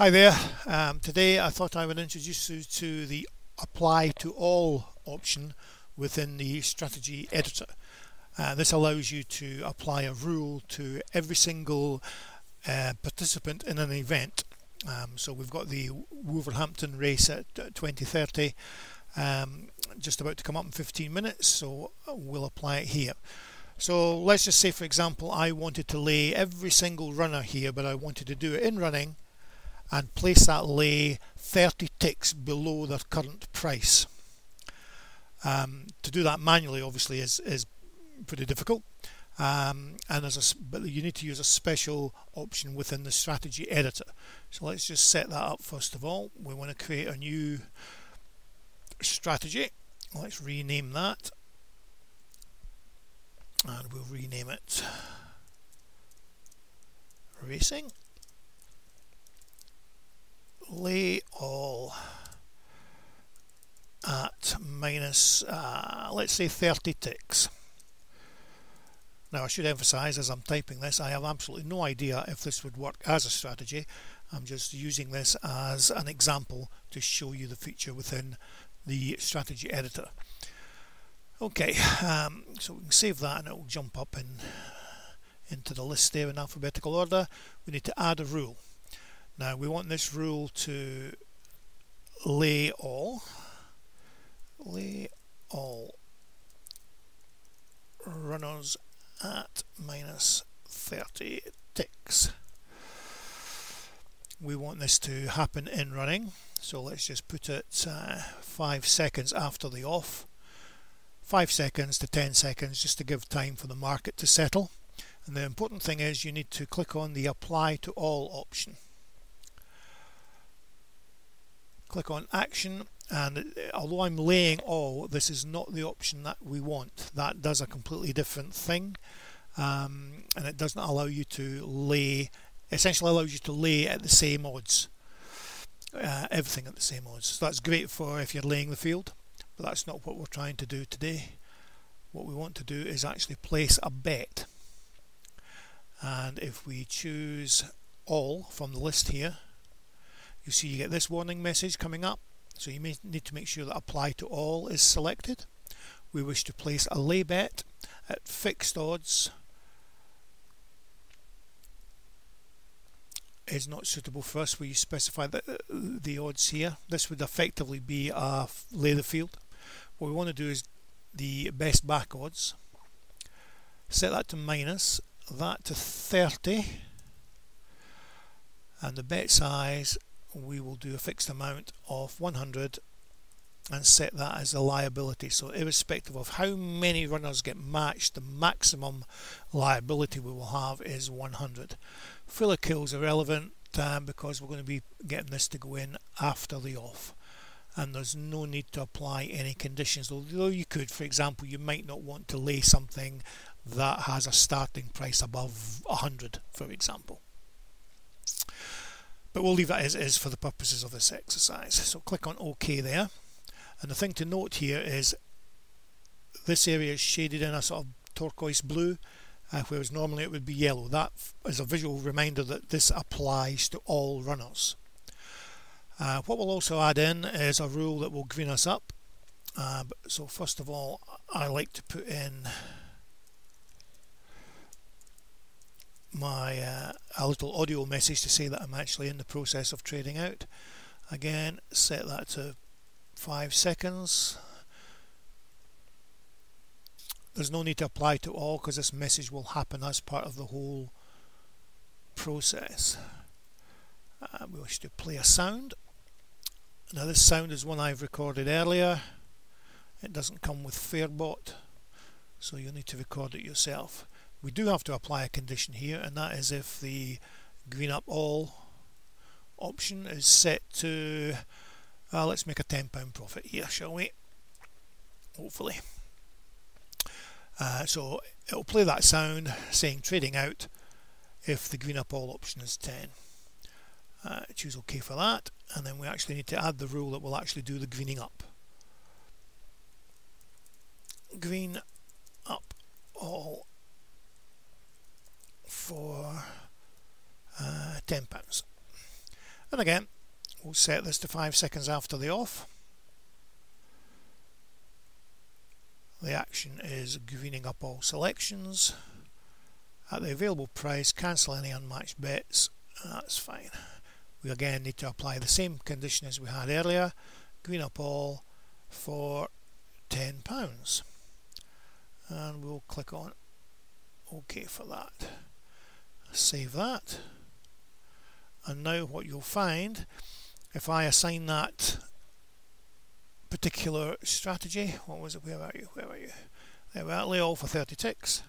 Hi there. Um, today I thought I would introduce you to the apply to all option within the strategy editor. Uh, this allows you to apply a rule to every single uh, participant in an event. Um, so we've got the Wolverhampton race at 2030 um, just about to come up in 15 minutes so we'll apply it here. So let's just say for example I wanted to lay every single runner here but I wanted to do it in running and place that lay 30 ticks below their current price. Um, to do that manually obviously is, is pretty difficult um, and as a, but you need to use a special option within the strategy editor. So let's just set that up first of all. We want to create a new strategy. Let's rename that and we'll rename it racing lay all at minus uh, let's say 30 ticks. Now I should emphasize as I'm typing this I have absolutely no idea if this would work as a strategy. I'm just using this as an example to show you the feature within the strategy editor. Okay um, so we can save that and it will jump up in into the list there in alphabetical order. We need to add a rule now we want this rule to lay all, lay all runners at minus 30 ticks. We want this to happen in running, so let's just put it uh, 5 seconds after the off. 5 seconds to 10 seconds just to give time for the market to settle. And the important thing is you need to click on the apply to all option click on action and although I'm laying all this is not the option that we want. That does a completely different thing um, and it doesn't allow you to lay essentially allows you to lay at the same odds uh, everything at the same odds. So that's great for if you're laying the field but that's not what we're trying to do today. What we want to do is actually place a bet. And if we choose all from the list here you see you get this warning message coming up so you may need to make sure that apply to all is selected. We wish to place a lay bet at fixed odds is not suitable for us. Where you specify the, uh, the odds here. This would effectively be uh, a lay the field. What we want to do is the best back odds. Set that to minus that to 30 and the bet size we will do a fixed amount of 100 and set that as a liability. So irrespective of how many runners get matched the maximum liability we will have is 100 fill or kills are relevant um, because we're going to be getting this to go in after the off. And there's no need to apply any conditions. Although you could for example you might not want to lay something that has a starting price above 100 for example but we'll leave that as is for the purposes of this exercise. So click on OK there. And the thing to note here is this area is shaded in a sort of turquoise blue uh, whereas normally it would be yellow. That is a visual reminder that this applies to all runners. Uh, what we'll also add in is a rule that will green us up. Uh, so first of all I like to put in my uh, a little audio message to say that I'm actually in the process of trading out. Again set that to five seconds. There's no need to apply to all because this message will happen. As part of the whole process. Uh, we wish to play a sound. Now this sound is one I've recorded earlier. It doesn't come with Fairbot so you'll need to record it yourself we do have to apply a condition here and that is if the green up all option is set to uh, let's make a £10 profit here shall we? Hopefully. Uh, so it'll play that sound saying trading out if the green up all option is 10 uh, choose OK for that and then we actually need to add the rule that will actually do the greening up green up all for £10 and again we'll set this to 5 seconds after the off. The action is greening up all selections at the available price cancel any unmatched bets that's fine. We again need to apply the same condition as we had earlier green up all for £10 and we'll click on OK for that. Save that and now what you'll find if I assign that particular strategy. What was it? Where are you? Where are you? There we are. Lay all for 30 ticks.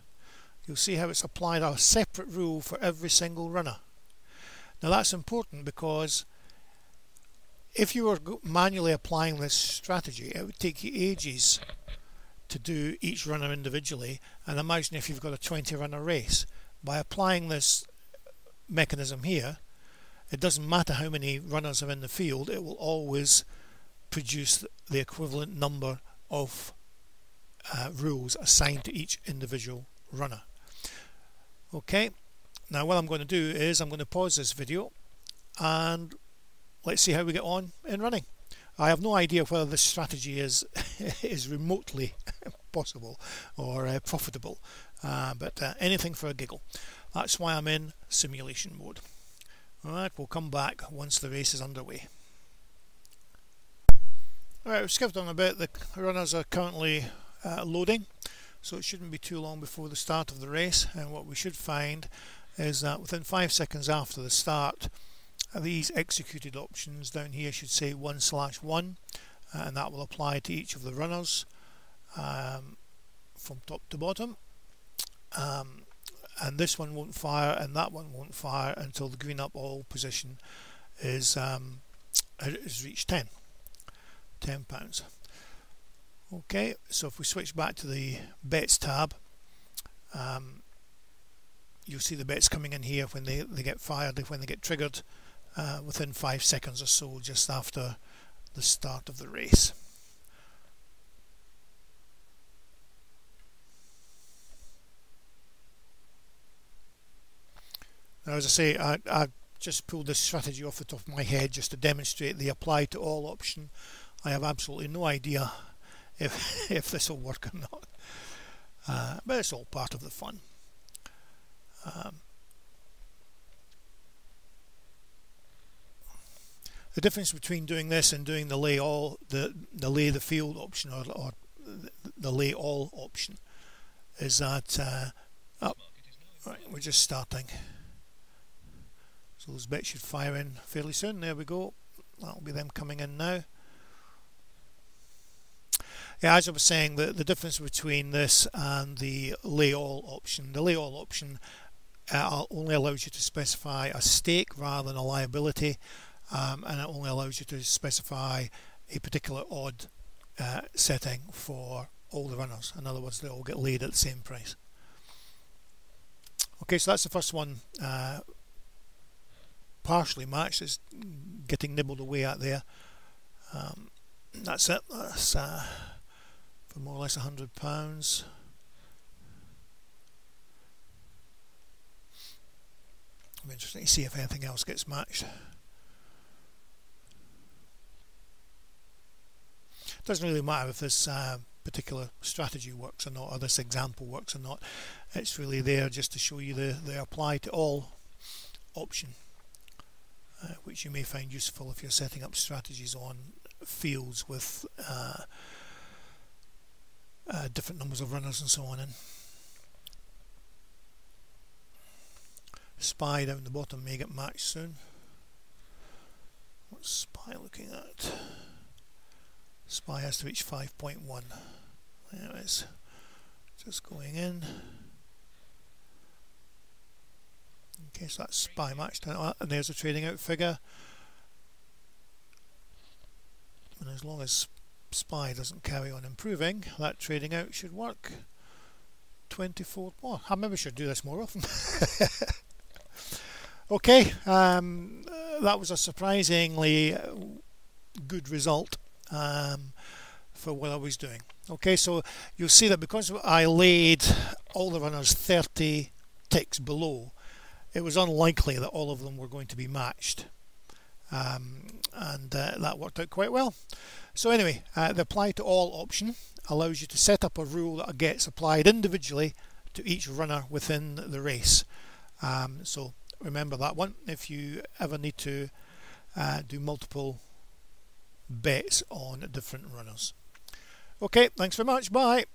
You'll see how it's applied a separate rule for every single runner. Now that's important because if you were manually applying this strategy it would take you ages to do each runner individually. And imagine if you've got a 20 runner race. By applying this mechanism here it doesn't matter how many runners are in the field it will always produce the equivalent number of uh, rules assigned to each individual runner. Okay now what I'm going to do is I'm going to pause this video and let's see how we get on in running. I have no idea whether this strategy is is remotely possible or uh, profitable uh, but uh, anything for a giggle. That's why I'm in simulation mode alright we'll come back once the race is underway. Alright we've skipped on a bit. The runners are currently uh, loading so it shouldn't be too long before the start of the race. And what we should find is that within five seconds after the start these executed options down here should say 1 slash 1 uh, and that will apply to each of the runners um, from top to bottom. Um, and this one won't fire and that one won't fire until the green up all position is um, is reached 10 10 pounds. Okay so if we switch back to the bets tab um, you'll see the bets coming in here when they, they get fired when they get triggered uh, within five seconds or so just after the start of the race now as I say I, I just pulled this strategy off the top of my head just to demonstrate the apply to all option I have absolutely no idea if if this will work or not. Uh, but it's all part of the fun. Um, the difference between doing this and doing the lay all the the lay the field option or, or the lay all option is that uh, oh, right, we're just starting so those bets should fire in fairly soon there we go that'll be them coming in now yeah, as I was saying, the, the difference between this and the lay all option, the lay all option uh, only allows you to specify a stake rather than a liability, um, and it only allows you to specify a particular odd uh, setting for all the runners. In other words, they all get laid at the same price. Okay, so that's the first one uh, partially matched. It's getting nibbled away at there. Um, that's it. That's uh, for more or less hundred pounds. I'm interested to see if anything else gets matched. It doesn't really matter if this uh, particular strategy works or not, or this example works or not. It's really there just to show you the, the apply to all option, uh, which you may find useful if you're setting up strategies on fields with uh, uh, different numbers of runners and so on in. Spy down the bottom may get matched soon. What's Spy looking at? Spy has to reach 5.1. There it is. Just going in. So that's Spy matched. And there's a trading out figure. And as long as SPY doesn't carry on improving, that trading out should work. 24 more. I maybe should do this more often. okay, um, that was a surprisingly good result um, for what I was doing. Okay, so you'll see that because I laid all the runners 30 ticks below, it was unlikely that all of them were going to be matched. um, and uh, that worked out quite well. So anyway, uh, the apply to all option allows you to set up a rule that gets applied individually to each runner within the race. Um, so remember that one if you ever need to uh, do multiple bets on different runners. Okay, thanks very much. Bye.